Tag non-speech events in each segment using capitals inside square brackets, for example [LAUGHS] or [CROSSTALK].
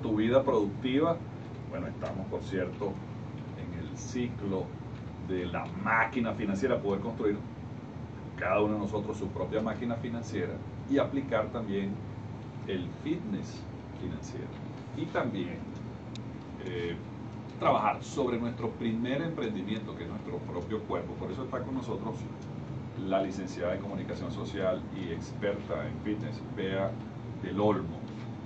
tu vida productiva. Bueno, estamos, por cierto, en el ciclo de la máquina financiera, poder construir cada uno de nosotros su propia máquina financiera y aplicar también el fitness financiero. Y también eh, trabajar sobre nuestro primer emprendimiento, que es nuestro propio cuerpo. Por eso está con nosotros la licenciada en comunicación social y experta en fitness, Bea del Olmo.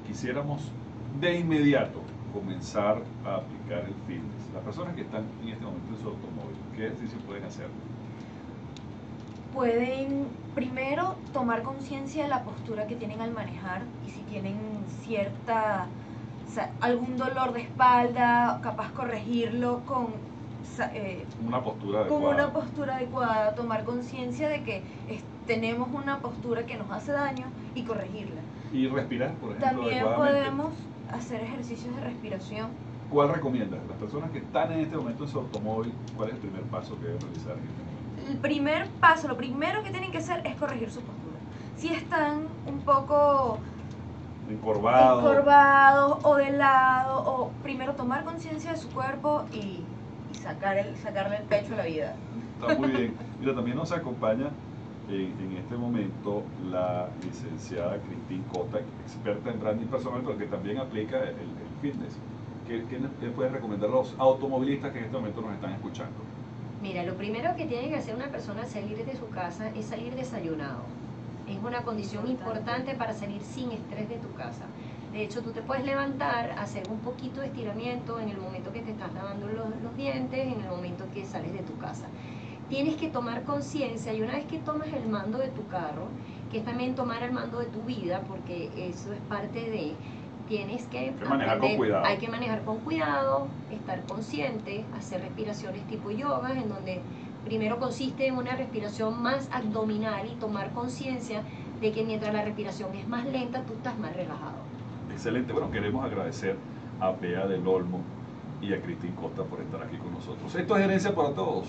Quisiéramos de inmediato comenzar a aplicar el fitness. Las personas que están en este momento en su automóvil, ¿qué ejercicio pueden hacer? Pueden primero tomar conciencia de la postura que tienen al manejar y si tienen cierta algún dolor de espalda, capaz corregirlo con eh, una postura adecuada. con una postura adecuada, tomar conciencia de que tenemos una postura que nos hace daño y corregirla. Y respirar, por ejemplo. También podemos hacer ejercicios de respiración. ¿Cuál recomiendas? Las personas que están en este momento en su automóvil, ¿cuál es el primer paso que deben realizar en este momento? El primer paso, lo primero que tienen que hacer es corregir su postura. Si están un poco encorvados, encorvados o de lado, o primero tomar conciencia de su cuerpo y, sacar el, sacarle el pecho a la vida. Está muy bien. [LAUGHS] Mira, también nos acompaña en, este momento la licenciada Cristín Cota, experta en branding personal, pero que también aplica el, fitness. ¿Qué, ¿Qué, puedes recomendar a los automovilistas que en este momento nos están escuchando? Mira, lo primero que tiene que hacer una persona al salir de su casa es salir desayunado. Es una condición importante para salir sin estrés de tu casa. De hecho, tú te puedes levantar, hacer un poquito de estiramiento en el momento que te estás lavando los, los dientes, en el momento que sales de tu casa tienes que tomar conciencia y una vez que tomas el mando de tu carro, que es también tomar el mando de tu vida, porque eso es parte de, tienes que, manejar con cuidado. hay que manejar con cuidado, estar consciente, hacer respiraciones tipo yoga, en donde primero consiste en una respiración más abdominal y tomar conciencia de que mientras la respiración es más lenta, tú estás más relajado. Excelente, bueno, queremos agradecer a Bea del Olmo y a Cristín Costa por estar aquí con nosotros. Esto es Herencia para Todos.